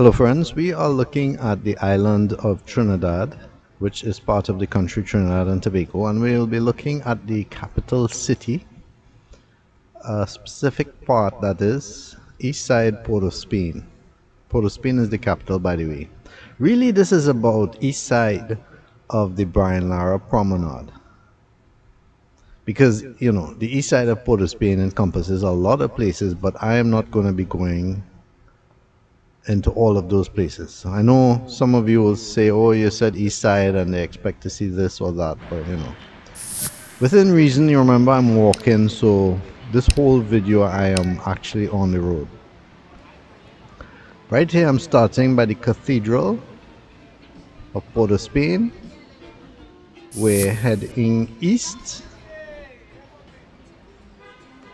Hello friends, we are looking at the island of Trinidad which is part of the country Trinidad and Tobago and we'll be looking at the capital city a specific part that is east side Port of Spain. Port of Spain is the capital by the way. Really this is about east side of the Brian Lara Promenade because you know the east side of Port of Spain encompasses a lot of places but I am not going to be going into all of those places. I know some of you will say, oh, you said east side and they expect to see this or that, but you know. Within reason, you remember I'm walking, so this whole video I am actually on the road. Right here I'm starting by the Cathedral of Port of Spain. We're heading east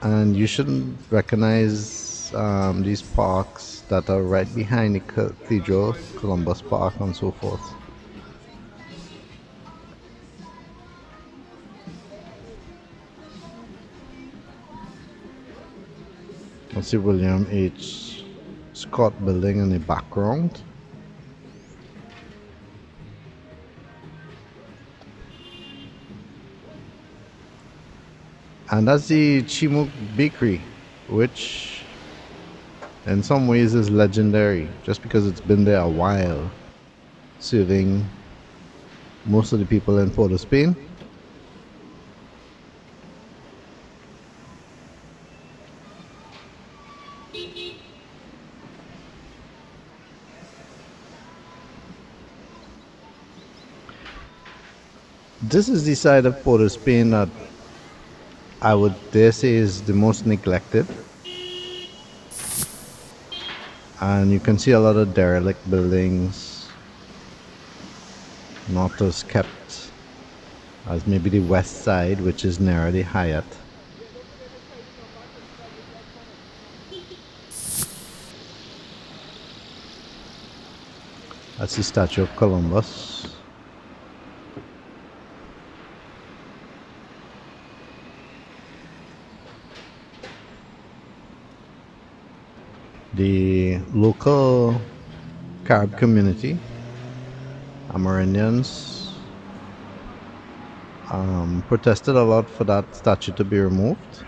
and you shouldn't recognize um, these parks that are right behind the cathedral, Columbus Park and so forth. I see William H. Scott building in the background. And that's the Chee Mooke Bakery, which in some ways is legendary just because it's been there a while serving most of the people in Port of Spain. This is the side of Port of Spain that I would dare say is the most neglected and you can see a lot of derelict buildings. Not as kept as maybe the west side which is near the Hyatt. That's the statue of Columbus the local Carib community, Amerindians, um, protested a lot for that statue to be removed.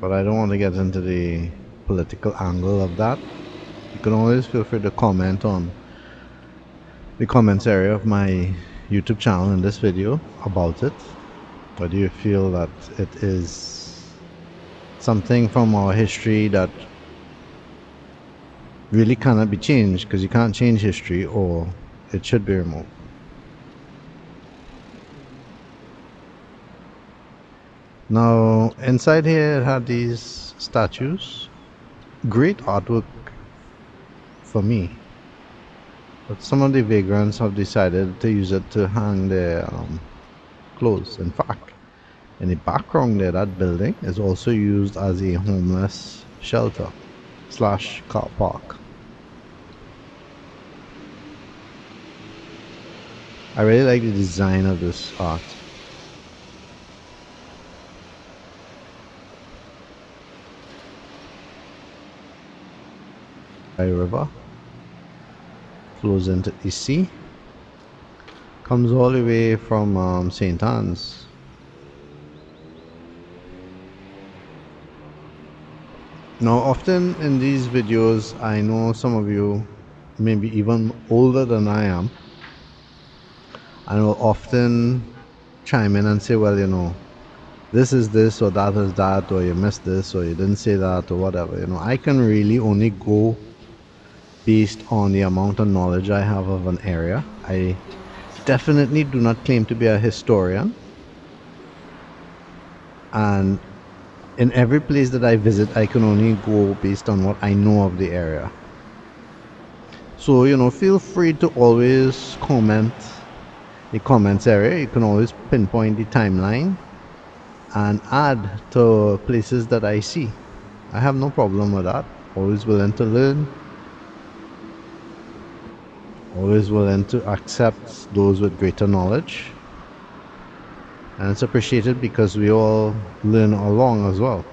But I don't want to get into the political angle of that. You can always feel free to comment on the comments area of my YouTube channel in this video about it. Do you feel that it is something from our history that really cannot be changed because you can't change history or it should be removed? Now, inside here it had these statues. Great artwork for me. But some of the vagrants have decided to use it to hang their um, closed. In fact, in the background there, that building is also used as a homeless shelter slash car park. I really like the design of this art. River flows into the sea comes all the way from um, St. Anne's. Now often in these videos I know some of you maybe even older than I am and will often chime in and say well you know this is this or that is that or you missed this or you didn't say that or whatever you know I can really only go based on the amount of knowledge I have of an area I definitely do not claim to be a historian. And in every place that I visit, I can only go based on what I know of the area. So, you know, feel free to always comment the comments area. You can always pinpoint the timeline and add to places that I see. I have no problem with that. Always willing to learn always willing to accept those with greater knowledge and it's appreciated because we all learn along as well.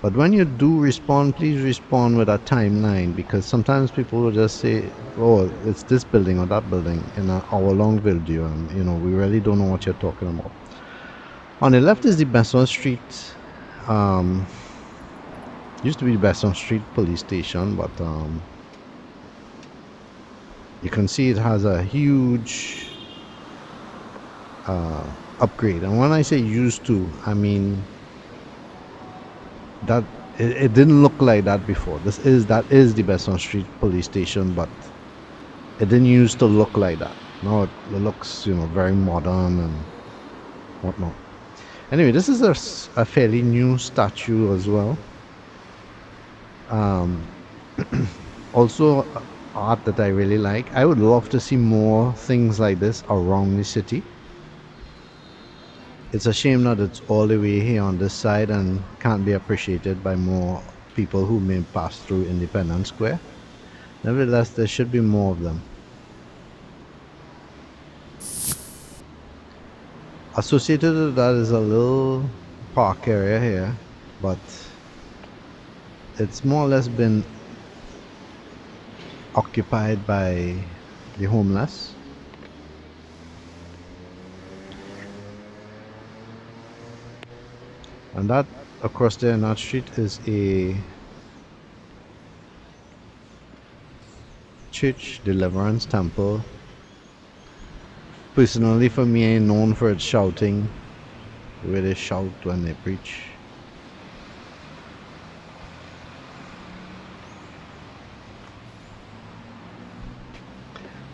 But when you do respond please respond with a timeline because sometimes people will just say oh it's this building or that building in an hour long video and you know we really don't know what you're talking about. On the left is the Besson Street um, used to be the Besson Street police station but um, you can see it has a huge uh, upgrade. And when I say used to I mean that it, it, didn't look like that before. This is that is the Besson Street police station but it didn't used to look like that. Now it, it looks you know very modern and whatnot. Anyway this is a, a fairly new statue as well. Um, also art that I really like. I would love to see more things like this around the city it's a shame that it's all the way here on this side and can't be appreciated by more people who may pass through Independence Square. Nevertheless, there should be more of them. Associated with that is a little park area here, but it's more or less been occupied by the homeless and that across there in that street is a church deliverance temple. Personally for me I'm known for its shouting where they shout when they preach.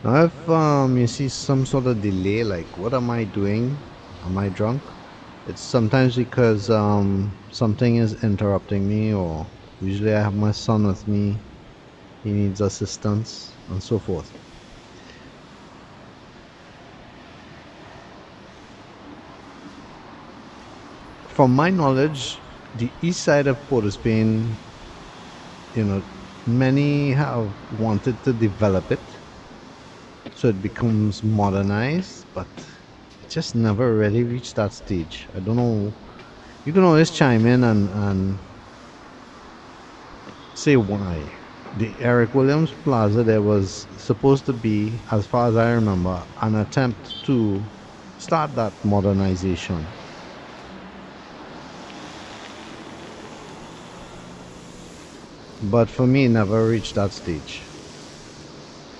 Now if um, you see some sort of delay like what am I doing? Am I drunk it's sometimes because um, something is interrupting me or usually I have my son with me. He needs assistance and so forth. From my knowledge the east side of Port of Spain you know many have wanted to develop it. So it becomes modernized but just never really reached that stage. I don't know. You can always chime in and, and say why. The Eric Williams Plaza there was supposed to be, as far as I remember, an attempt to start that modernization. But for me, never reached that stage.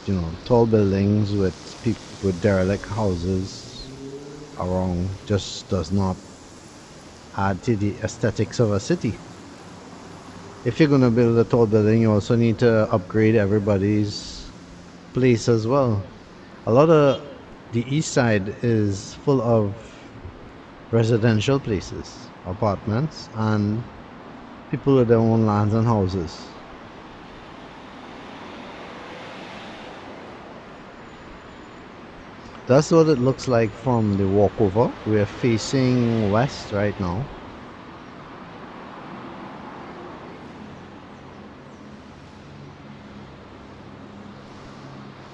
You know, tall buildings with with derelict houses around just does not add to the aesthetics of a city. If you're going to build a tall building, you also need to upgrade everybody's place as well. A lot of the east side is full of residential places, apartments, and people with their own lands and houses. That's what it looks like from the walkover. We're facing west right now.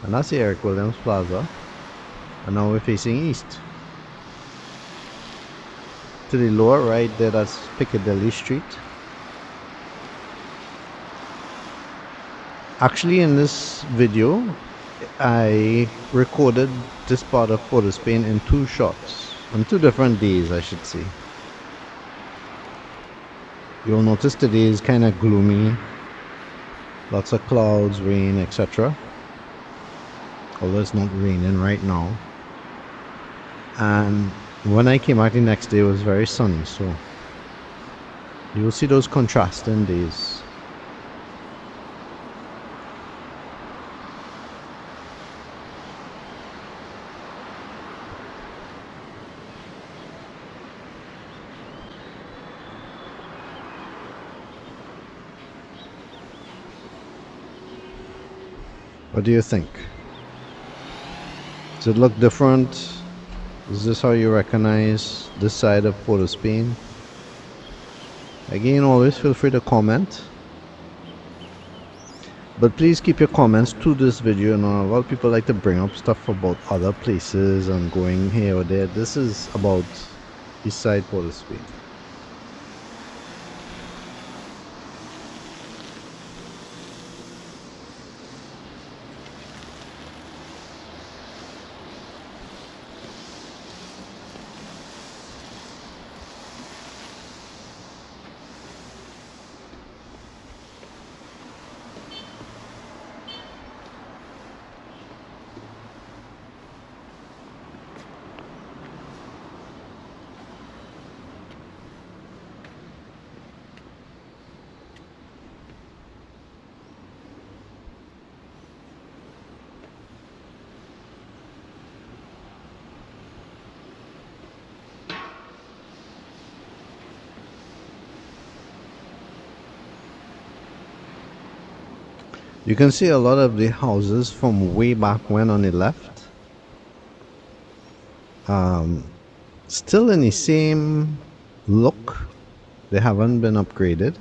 And that's the Eric Williams Plaza. And now we're facing east. To the lower right there, that's Piccadilly Street. Actually in this video, I recorded this part of Port of Spain in two shots, on two different days I should say. You'll notice today is kind of gloomy, lots of clouds, rain, etc. Although it's not raining right now. And when I came out the next day it was very sunny, so you'll see those contrasting days. What do you think? Does it look different? Is this how you recognize this side of Port of Spain? Again, always feel free to comment. But please keep your comments to this video. You know, a lot of people like to bring up stuff about other places and going here or there. This is about East Side Port of Spain. You can see a lot of the houses from way back when on the left. Um, still in the same look. They haven't been upgraded.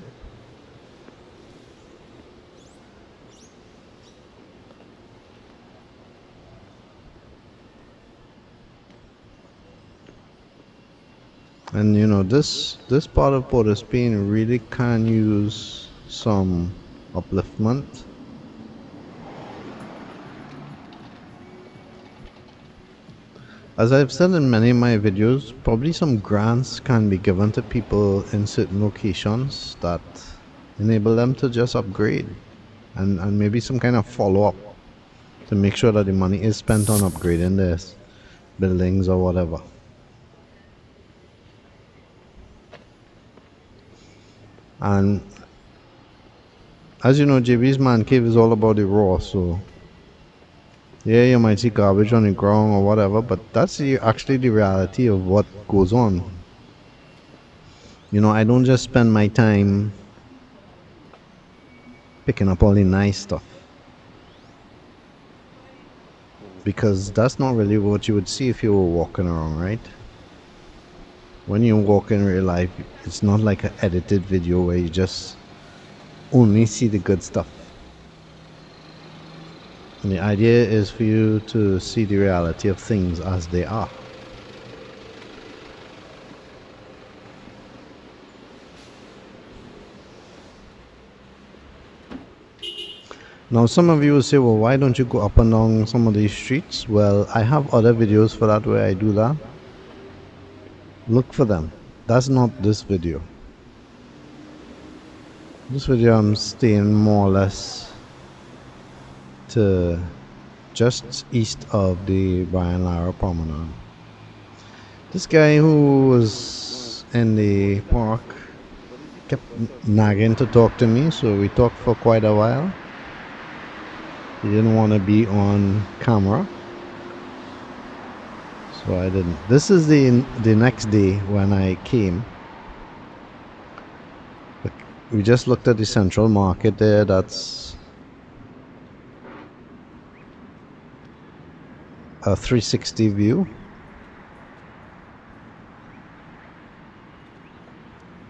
and you know this this part of Port of Spain really can use some upliftment as I've said in many of my videos probably some grants can be given to people in certain locations that enable them to just upgrade and, and maybe some kind of follow-up to make sure that the money is spent on upgrading this buildings or whatever. And as you know JB's man cave is all about the raw so yeah you might see garbage on the ground or whatever but that's the, actually the reality of what goes on. You know I don't just spend my time picking up all the nice stuff. Because that's not really what you would see if you were walking around right? When you walk in real life it's not like an edited video where you just only see the good stuff and the idea is for you to see the reality of things as they are. Now some of you will say, well why don't you go up and down some of these streets? Well I have other videos for that where I do that. Look for them. That's not this video. This video I'm staying more or less to just east of the Brian Lara promenade this guy who was in the park kept nagging to talk to me so we talked for quite a while he didn't want to be on camera so I didn't. This is the the next day when I came. We just looked at the central market there. That's a 360 view.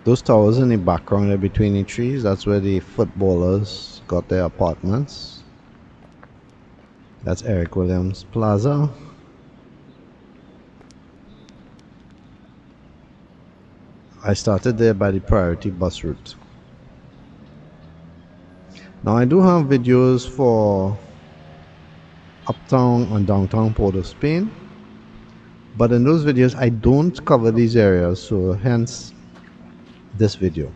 Those towers in the background there between the trees, that's where the footballers got their apartments. That's Eric Williams Plaza. I started there by the priority bus route. Now I do have videos for uptown and downtown Port of Spain but in those videos I don't cover these areas so hence this video.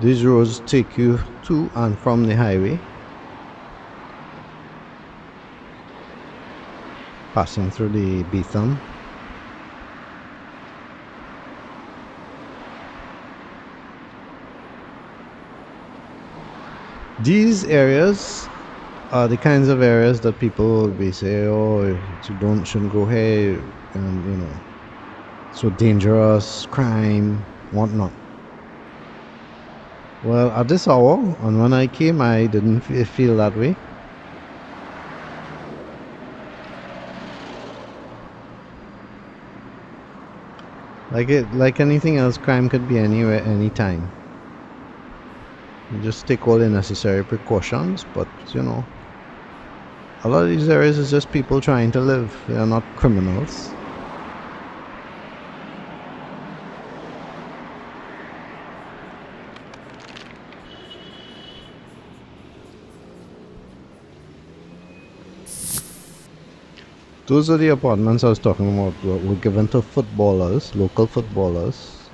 These roads take you to and from the highway. Passing through the Beetham. These areas are the kinds of areas that people will say, oh, you don't shouldn't go here, and you know, so dangerous, crime, whatnot. Well, at this hour, and when I came, I didn't feel that way. Like it, like anything else, crime could be anywhere, anytime. You just take all the necessary precautions, but you know, a lot of these areas is just people trying to live. They are not criminals. Those are the apartments I was talking about were given to footballers, local footballers,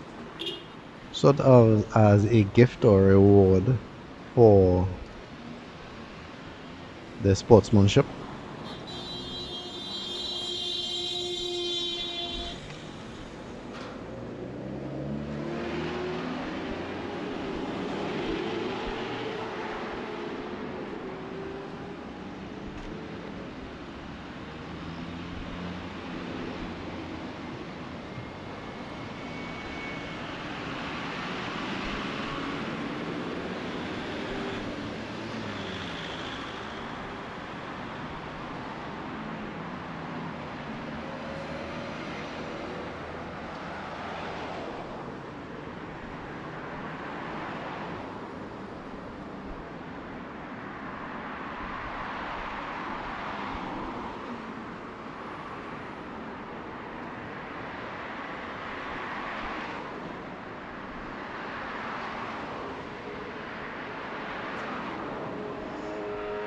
sort of as a gift or reward for their sportsmanship.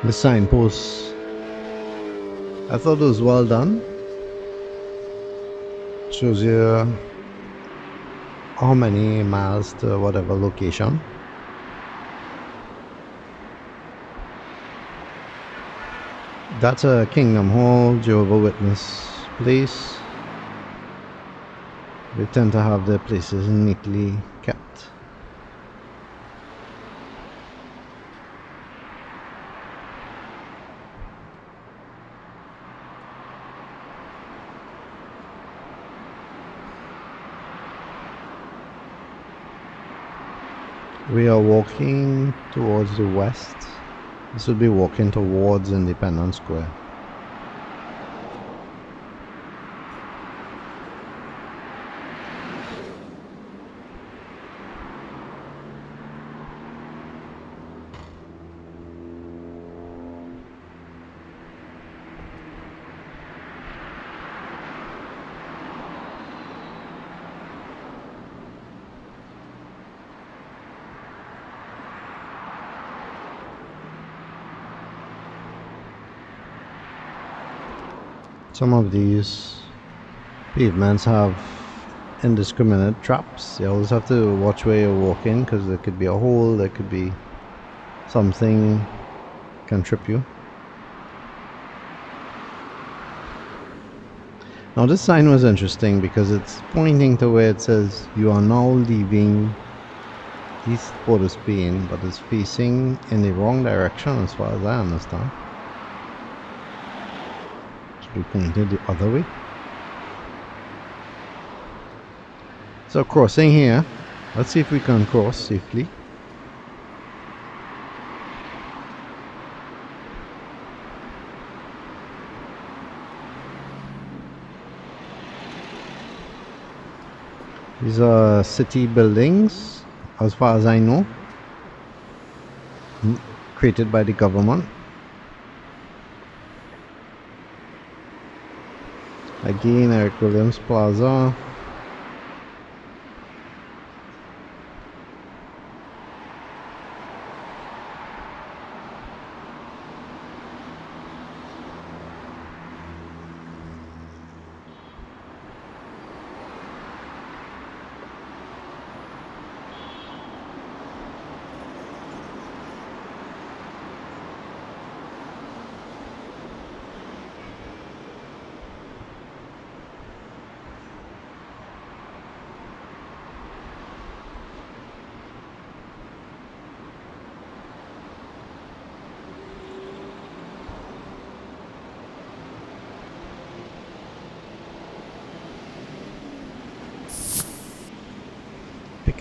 The signpost. I thought it was well done. Shows you how many miles to whatever location. That's a Kingdom Hall, Jehovah Witness place. They tend to have their places neatly kept. We are walking towards the west. This would be walking towards Independence Square. Some of these pavements have indiscriminate traps. You always have to watch where you're walking because there could be a hole, there could be something can trip you. Now this sign was interesting because it's pointing to where it says you are now leaving East Port of Spain but it's facing in the wrong direction as far as I understand we pointed the other way. So crossing here, let's see if we can cross safely. These are city buildings, as far as I know, created by the government. Again, Eric Williams Plaza.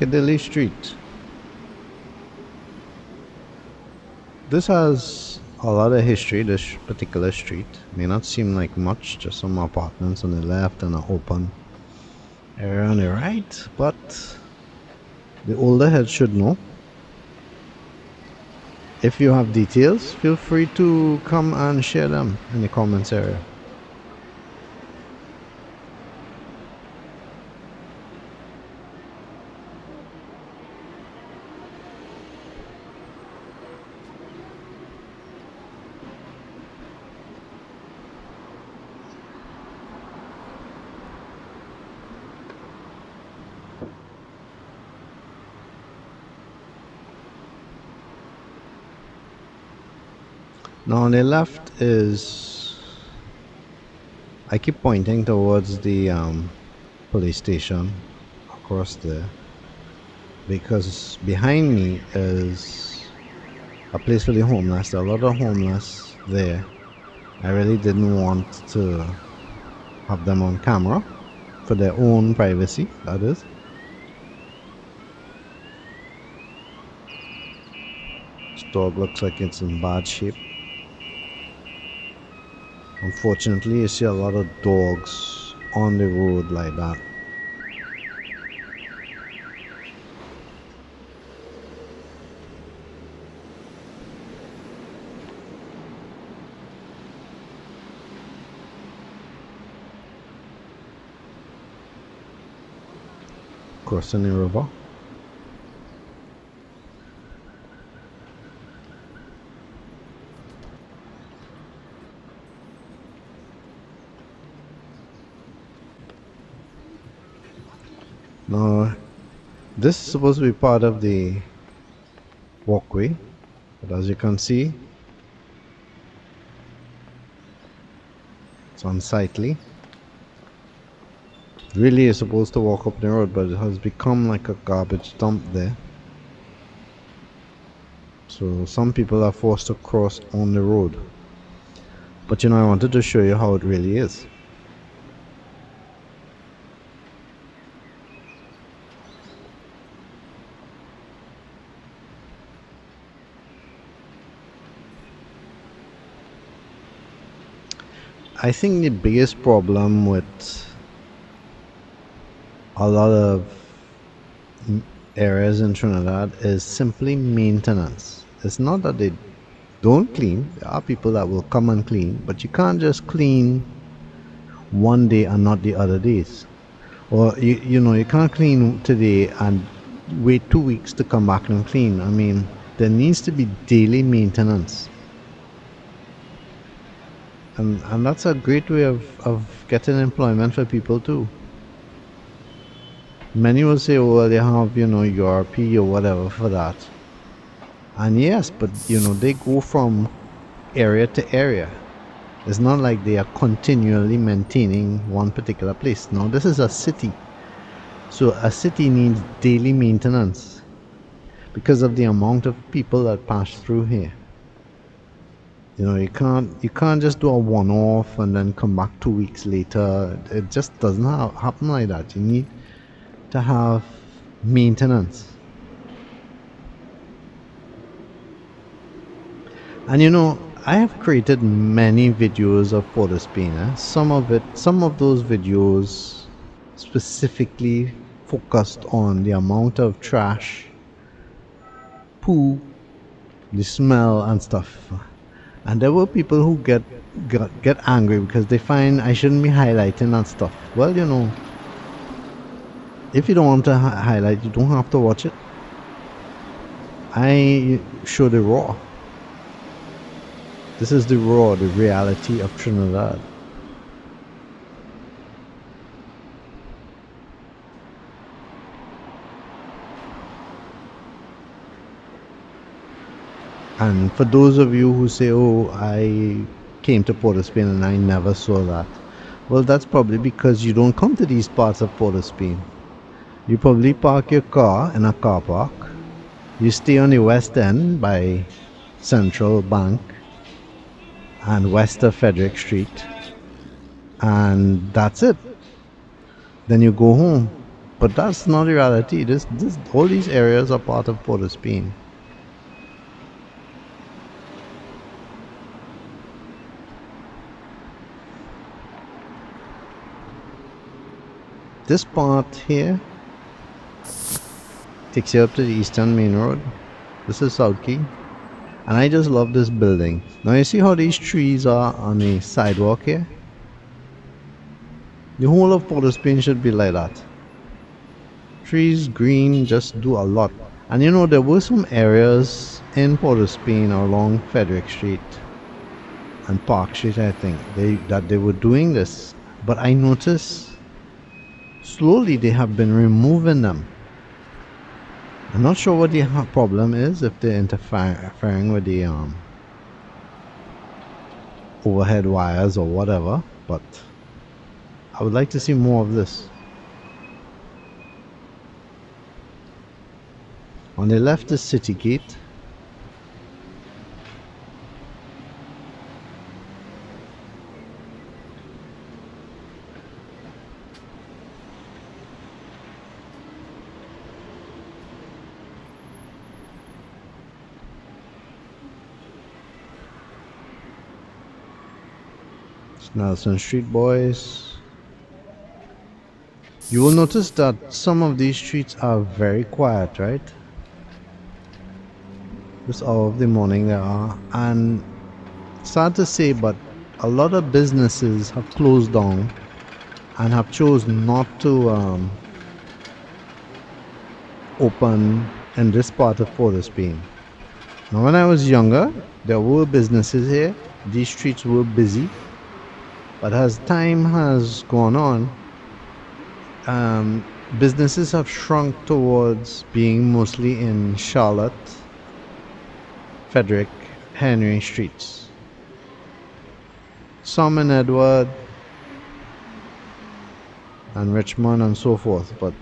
Piccadilly Street. This has a lot of history, this particular street. May not seem like much, just some apartments on the left and an open area on the right, but the older heads should know. If you have details, feel free to come and share them in the comments area. Now on the left is I keep pointing towards the um, police station across there because behind me is a place for the homeless. There are a lot of homeless there. I really didn't want to have them on camera for their own privacy, that is. This dog looks like it's in bad shape. Unfortunately, you see a lot of dogs on the road like that. crossing the river. Now, this is supposed to be part of the walkway, but as you can see, it's unsightly. Really is supposed to walk up the road but it has become like a garbage dump there. So some people are forced to cross on the road. But you know I wanted to show you how it really is I think the biggest problem with a lot of areas in Trinidad is simply maintenance. It's not that they don't clean. There are people that will come and clean, but you can't just clean one day and not the other days. Or you you know you can't clean today and wait two weeks to come back and clean. I mean there needs to be daily maintenance. And and that's a great way of, of getting employment for people too. Many will say, oh, well, they have, you know, URP or whatever for that. And yes, but, you know, they go from area to area. It's not like they are continually maintaining one particular place. No, this is a city. So a city needs daily maintenance because of the amount of people that pass through here. You know, you can't you can't just do a one-off and then come back two weeks later. It just doesn't ha happen like that. You need to have maintenance. And you know, I have created many videos of. Eh? Some of it, some of those videos specifically focused on the amount of trash, poo, the smell and stuff. And there were people who get, get angry because they find I shouldn't be highlighting that stuff. Well, you know, if you don't want to hi highlight you don't have to watch it. I show the raw. This is the raw the reality of Trinidad and for those of you who say oh I came to Port of Spain and I never saw that well that's probably because you don't come to these parts of Port of Spain you probably park your car in a car park. You stay on the west end by Central Bank and west of Frederick Street. And that's it. Then you go home. But that's not the reality. This, this, all these areas are part of Port of Spain. This part here takes you up to the eastern main road. This is South Quay. And I just love this building. Now you see how these trees are on the sidewalk here? The whole of Port Spain should be like that. Trees green just do a lot. And you know there were some areas in Port Spain along Frederick Street and Park Street I think they that they were doing this. But I noticed slowly they have been removing them I'm not sure what the problem is if they're interfering with the um overhead wires or whatever, but I would like to see more of this. On the left is City Gate. Nelson Street Boys. You will notice that some of these streets are very quiet, right? This hour of the morning there are. And sad to say, but a lot of businesses have closed down and have chosen not to um, open in this part of Port of Spain. Now when I was younger, there were businesses here. These streets were busy but as time has gone on, um, businesses have shrunk towards being mostly in Charlotte, Frederick, Henry streets. Some in Edward and Richmond and so forth, but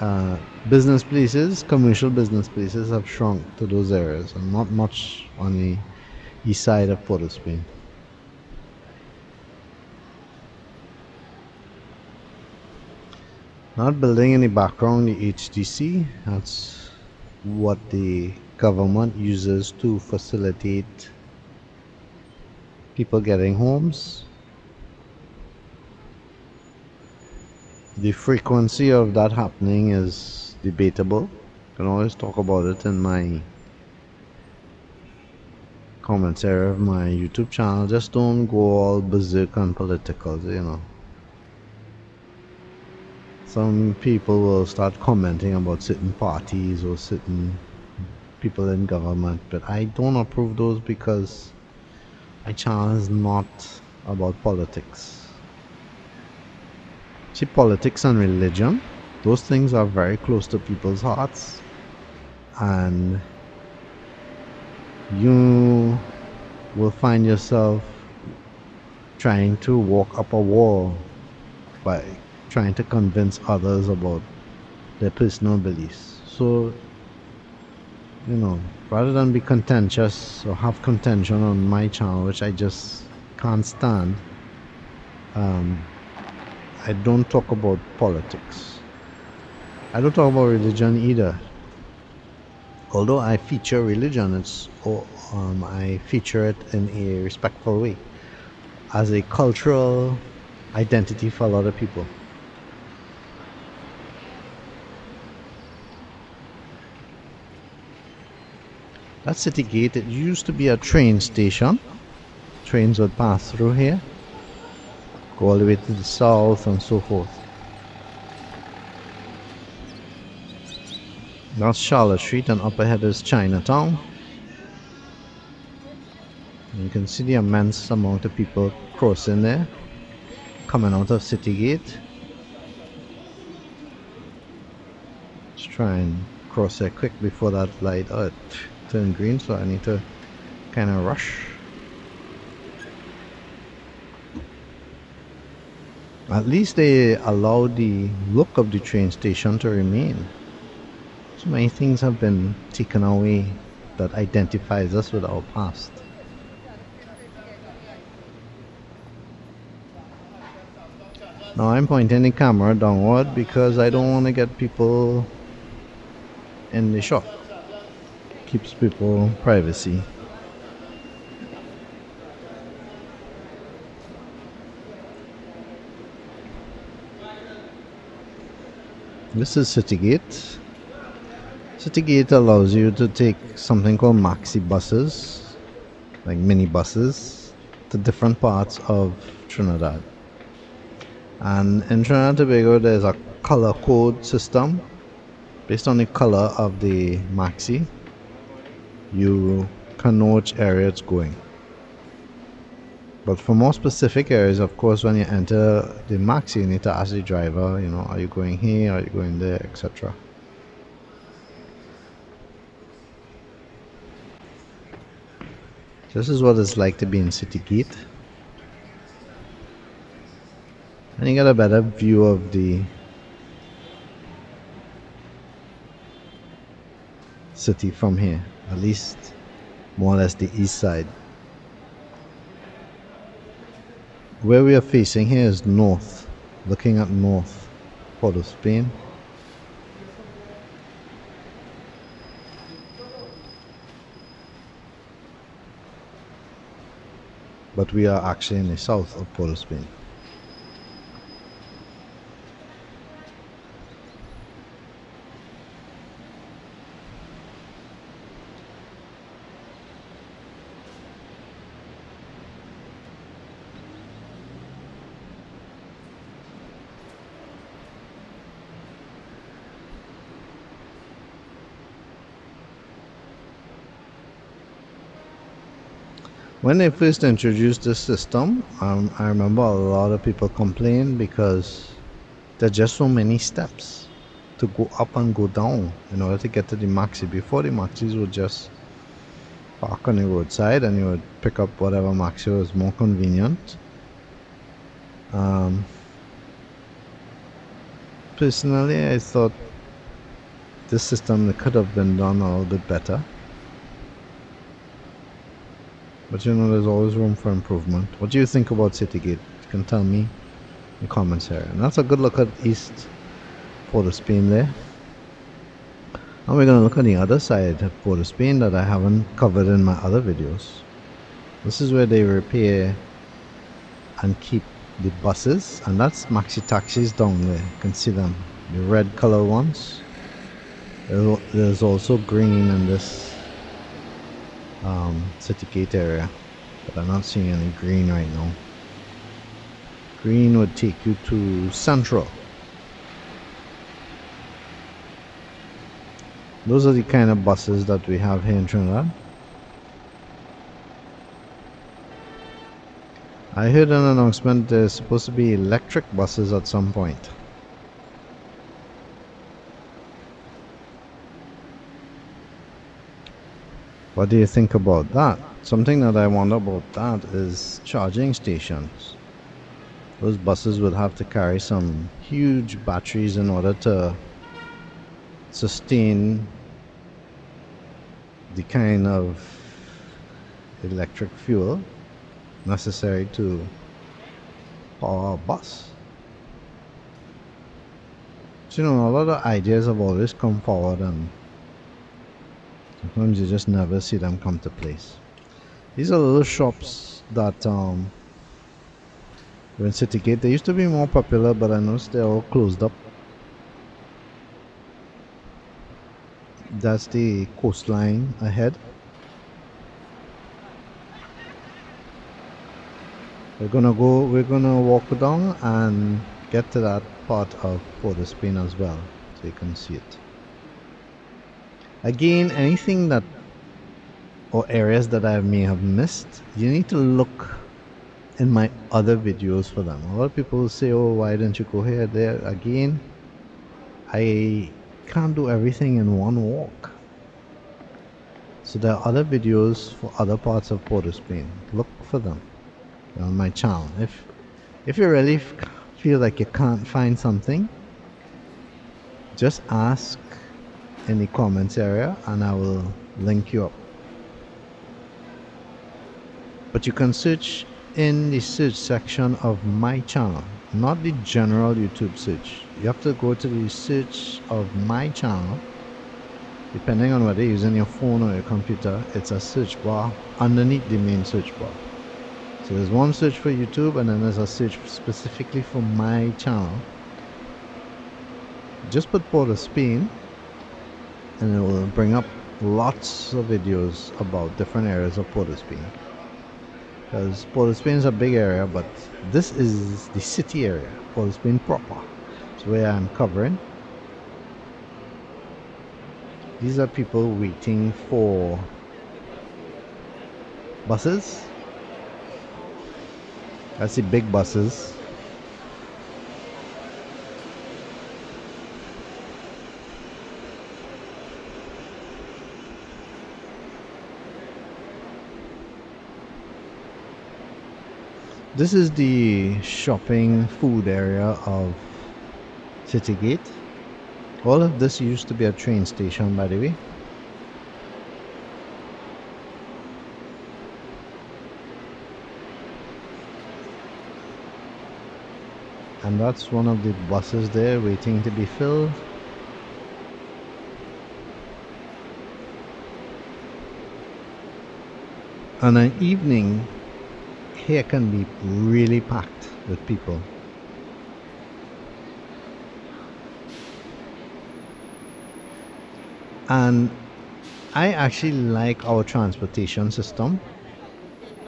uh, business places, commercial business places have shrunk to those areas and not much on the east side of Port of Spain. Not building any background the HDC, that's what the government uses to facilitate people getting homes. The frequency of that happening is debatable. You can always talk about it in my comments area of my YouTube channel. Just don't go all berserk and political, you know some people will start commenting about certain parties or certain people in government, but I don't approve those because my channel is not about politics. See, politics and religion, those things are very close to people's hearts, and you will find yourself trying to walk up a wall by trying to convince others about their personal beliefs. So, you know, rather than be contentious or have contention on my channel, which I just can't stand, um, I don't talk about politics. I don't talk about religion either. Although I feature religion, it's um, I feature it in a respectful way as a cultural identity for a lot of people. That city gate, it used to be a train station. Trains would pass through here, go all the way to the south and so forth. That's Charlotte Street and up ahead is Chinatown. You can see the immense amount of people crossing there, coming out of City Gate. Let's try and cross there quick before that light. Oh, turn green so I need to kind of rush. At least they allow the look of the train station to remain. So many things have been taken away that identifies us with our past. Now I'm pointing the camera downward because I don't want to get people in the shot keeps people privacy. This is Citygate. Citygate allows you to take something called maxi buses, like mini buses, to different parts of Trinidad. And in Trinidad and Tobago, there's a color code system based on the color of the maxi you can know which area it's going. But for more specific areas, of course, when you enter the maxi, you need to ask the driver, you know, are you going here, are you going there, etc. This is what it's like to be in City Gate. And you get a better view of the city from here. At least more or less the east side. Where we are facing here is north, looking at north, Port of Spain. But we are actually in the south of Port of Spain. When they first introduced this system, um, I remember a lot of people complained because there are just so many steps to go up and go down in order to get to the maxi. Before the maxis would just park on the roadside and you would pick up whatever maxi was more convenient. Um, personally, I thought this system could have been done a little bit better. But you know, there's always room for improvement. What do you think about Citygate? You can tell me in the comments here. And that's a good look at East Port of Spain there. Now we're going to look at the other side of Port of Spain that I haven't covered in my other videos. This is where they repair and keep the buses and that's maxi taxis down there you can see them the red color ones there's also green in this um, city gate area but I'm not seeing any green right now. Green would take you to central. Those are the kind of buses that we have here in Trinidad. I heard an announcement there's supposed to be electric buses at some point What do you think about that? Something that I wonder about that is charging stations. Those buses would have to carry some huge batteries in order to sustain the kind of electric fuel necessary to power a bus. So, you know, a lot of ideas have always come forward and Sometimes you just never see them come to place. These are little shops that um, in City Gate. They used to be more popular, but I noticed they're all closed up. That's the coastline ahead. We're gonna go, we're gonna walk down and get to that part of Port of Spain as well, so you can see it again anything that or areas that I may have missed you need to look in my other videos for them. A lot of people say oh why didn't you go here there? Again I can't do everything in one walk. So there are other videos for other parts of Port of Spain. Look for them on my channel. If if you really feel like you can't find something just ask in the comments area and I will link you up. But you can search in the search section of my channel, not the general YouTube search. You have to go to the search of my channel. Depending on whether you're using your phone or your computer, it's a search bar underneath the main search bar. So there's one search for YouTube and then there's a search specifically for my channel. Just put Port of Spain and it will bring up lots of videos about different areas of Port of Spain. Because Port of Spain is a big area but this is the city area Port of Spain proper. It's where I'm covering. These are people waiting for buses. I see big buses This is the shopping food area of City Gate. All of this used to be a train station by the way. And that's one of the buses there waiting to be filled. On an evening, here can be really packed with people. And I actually like our transportation system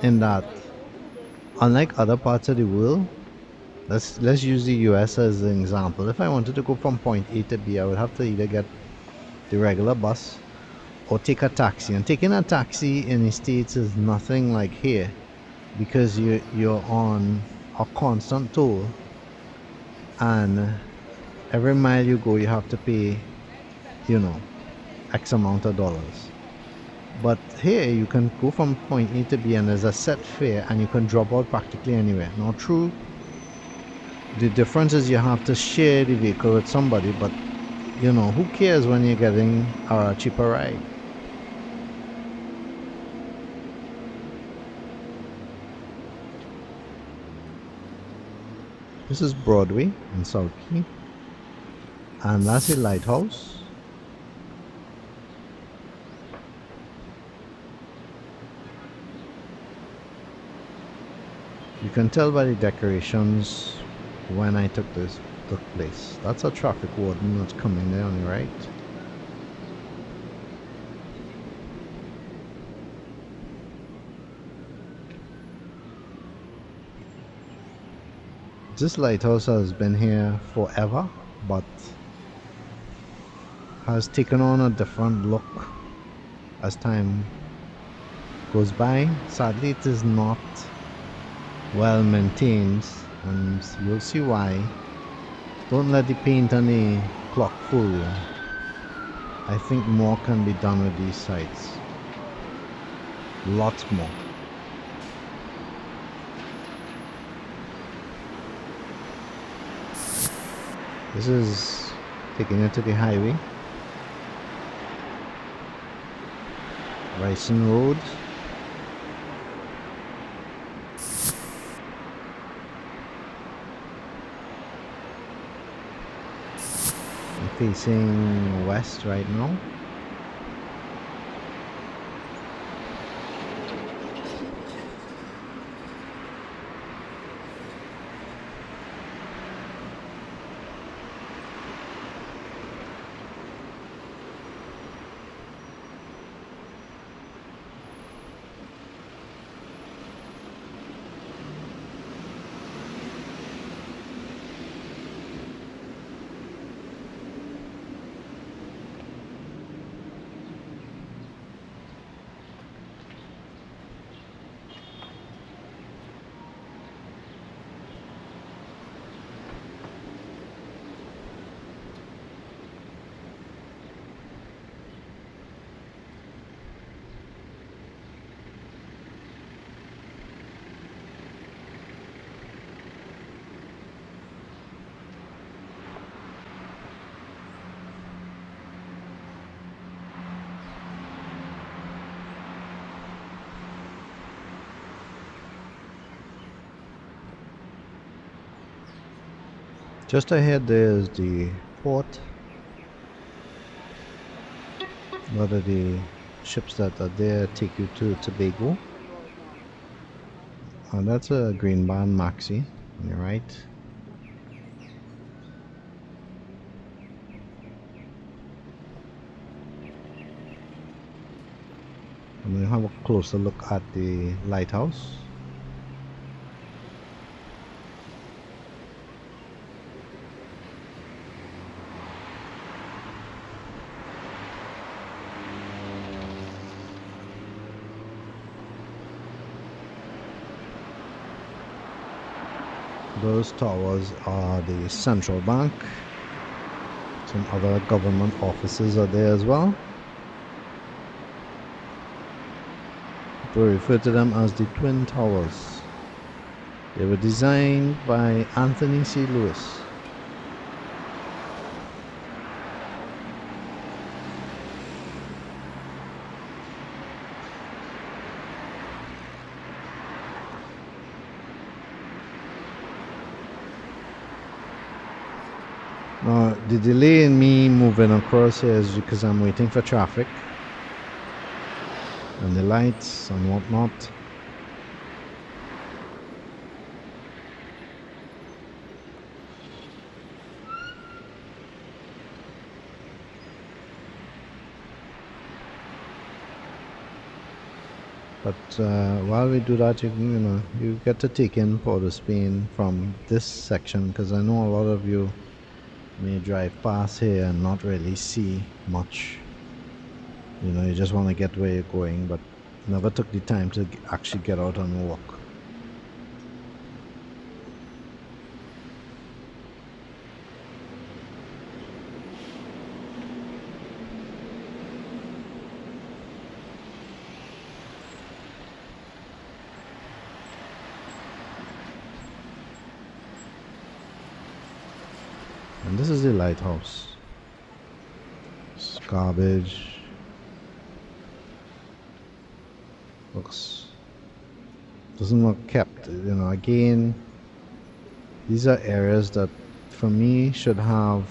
in that unlike other parts of the world, let's let's use the US as an example. If I wanted to go from point A to B, I would have to either get the regular bus or take a taxi. And taking a taxi in the States is nothing like here because you you're on a constant toll. And every mile you go you have to pay you know x amount of dollars. But here you can go from point A to B and there's a set fare and you can drop out practically anywhere. Now true the difference is you have to share the vehicle with somebody but you know who cares when you're getting a cheaper ride This is Broadway in South Quay. And that's a lighthouse. You can tell by the decorations when I took this took place. That's a traffic warden that's coming there on the right. This lighthouse has been here forever, but has taken on a different look as time goes by. Sadly, it is not well maintained, and you'll see why. Don't let the paint on the clock fool you. I think more can be done with these sites. Lots more. This is taking it to the highway. Wrightson Road. I'm facing west right now. Just ahead there is the port. A lot of the ships that are there take you to Tobago. And that's a green band maxi on your right. Going to have a closer look at the lighthouse. Those towers are the central bank. Some other government offices are there as well. We refer to them as the Twin Towers. They were designed by Anthony C. Lewis. Now, the delay in me moving across here is because I'm waiting for traffic and the lights and whatnot. But uh, while we do that, you, you know, you get to take in Port of Spain from this section because I know a lot of you may drive past here and not really see much. You know, you just want to get where you're going, but never took the time to actually get out and walk. And this is the lighthouse. It's garbage. Looks doesn't look kept. You know, again, these are areas that for me should have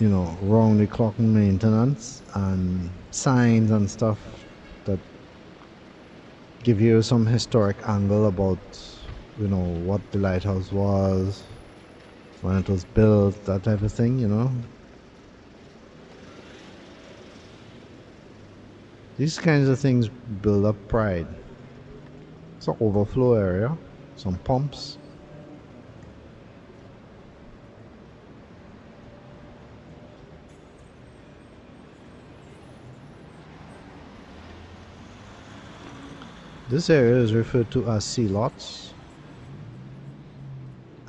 you know round the clock maintenance and signs and stuff give you some historic angle about you know what the lighthouse was when it was built that type of thing you know? These kinds of things build up pride. It's an overflow area some pumps This area is referred to as sea lots.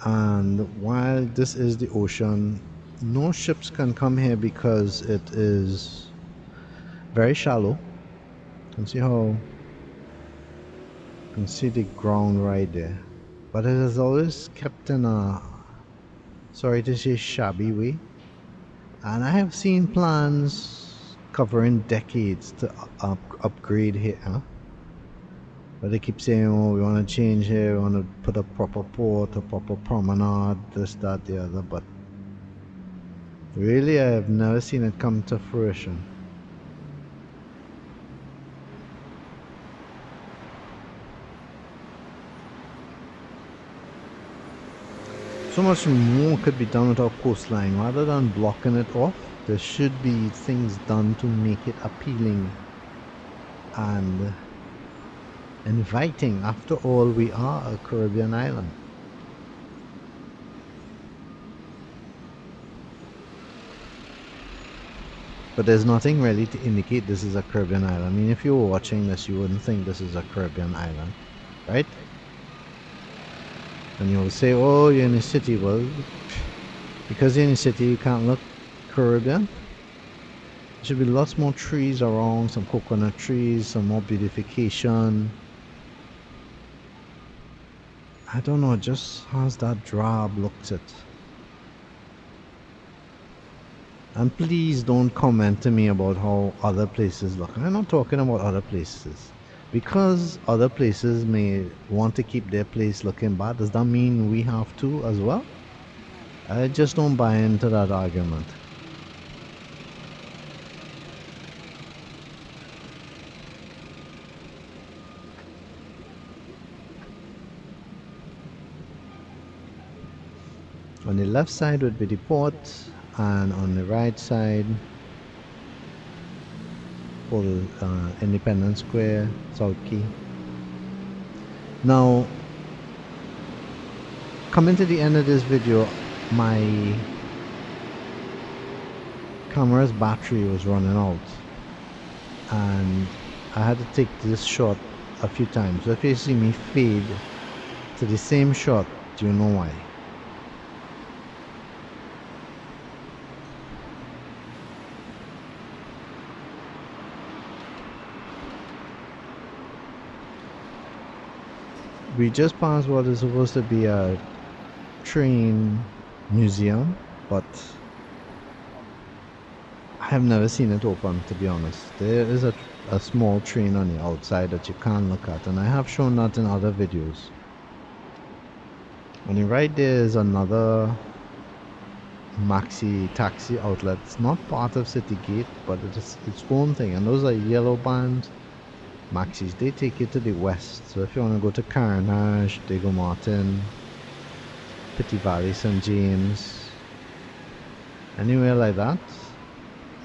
And while this is the ocean, no ships can come here because it is very shallow. You can see how you can see the ground right there. But it is always kept in a sorry to say shabby way. And I have seen plans covering decades to up upgrade here. But they keep saying, oh, we want to change here, we want to put a proper port, a proper promenade, this, that, the other. But really, I have never seen it come to fruition. So much more could be done with our coastline. Rather than blocking it off, there should be things done to make it appealing and inviting. After all, we are a Caribbean island. But there's nothing really to indicate this is a Caribbean island. I mean, if you were watching this, you wouldn't think this is a Caribbean island, right? And you'll say, oh, you're in a city. Well, because you're in a city, you can't look Caribbean. There should be lots more trees around, some coconut trees, some more beautification. I don't know, just how's that drab looked it. And please don't comment to me about how other places look. I'm not talking about other places. Because other places may want to keep their place looking bad, does that mean we have to as well? I just don't buy into that argument. On the left side would be the port and on the right side for uh, Independence Square, South Quay. Now coming to the end of this video my camera's battery was running out and I had to take this shot a few times so if you see me fade to the same shot do you know why we just passed what is supposed to be a train museum, but I have never seen it open to be honest. There is a, a small train on the outside that you can look at and I have shown that in other videos. On the right there is another maxi taxi outlet. It's not part of Citygate but it is its own thing and those are yellow bands maxis. They take you to the west. So if you want to go to Carenage, Diego Martin, Petit Valley, St. James, anywhere like that,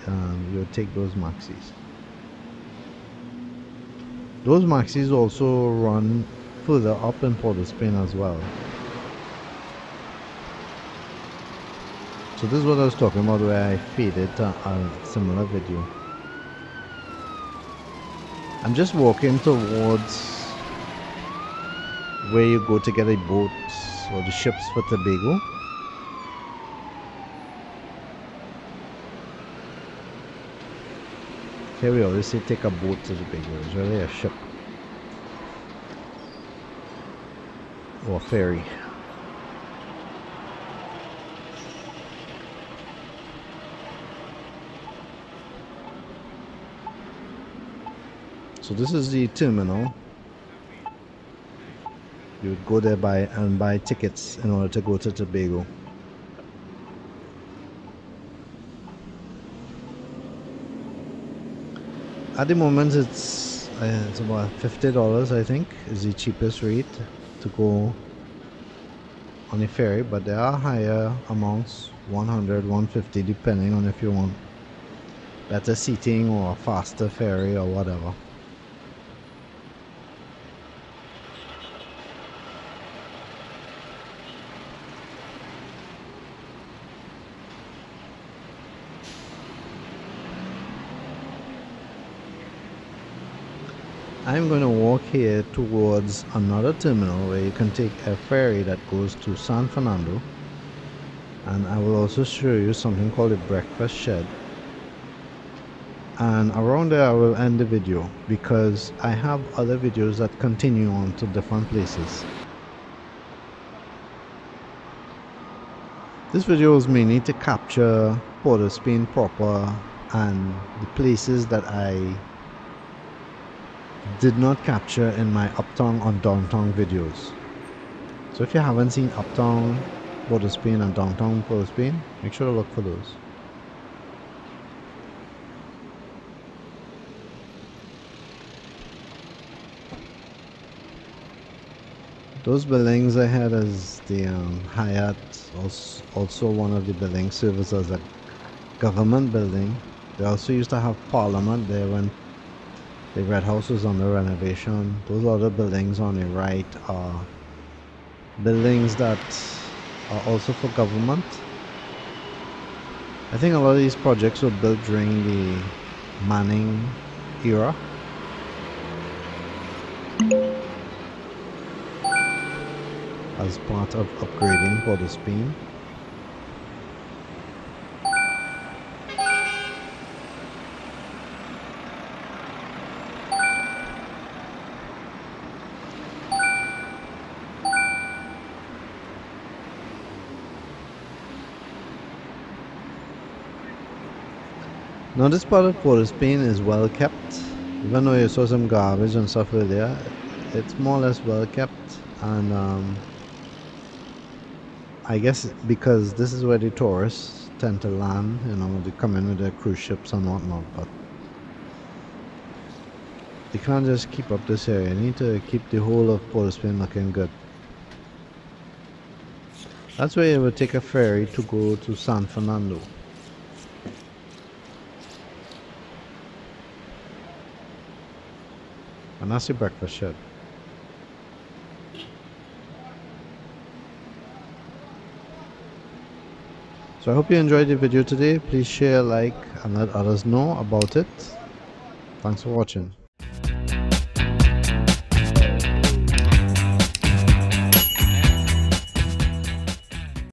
um, you take those maxis. Those maxis also run further up in Port of Spain as well. So this is what I was talking about where I faded a, a similar video. I'm just walking towards where you go to get a boat or the ships for Tobago. Here we always say take a boat to Tobago. It's really a ship. Or a ferry. So this is the terminal. You would go there buy and buy tickets in order to go to Tobago. At the moment, it's uh, it's about fifty dollars. I think is the cheapest rate to go on a ferry, but there are higher amounts 100 150 depending on if you want better seating or a faster ferry or whatever. I'm going to walk here towards another terminal where you can take a ferry that goes to San Fernando. And I will also show you something called a breakfast shed. And around there I will end the video because I have other videos that continue on to different places. This video is mainly to capture Port of Spain proper and the places that I did not capture in my uptown or downtown videos. So if you haven't seen uptown Port Spain and downtown Port Spain, make sure to look for those. Those buildings I had as the um, Hyatt, also one of the buildings serves as a government building. They also used to have Parliament there when the red house is under renovation. Those other buildings on the right are buildings that are also for government. I think a lot of these projects were built during the Manning era. As part of upgrading for the Spain. Now this part of of Spain is well kept. Even though you saw some garbage and stuff over there, it's more or less well kept and um, I guess because this is where the tourists tend to land, you know, they come in with their cruise ships and whatnot, but you can't just keep up this area, you need to keep the whole of Port of Spain looking good. That's where you would take a ferry to go to San Fernando. Your breakfast shed. So I hope you enjoyed the video today. Please share, like, and let others know about it. Thanks for watching.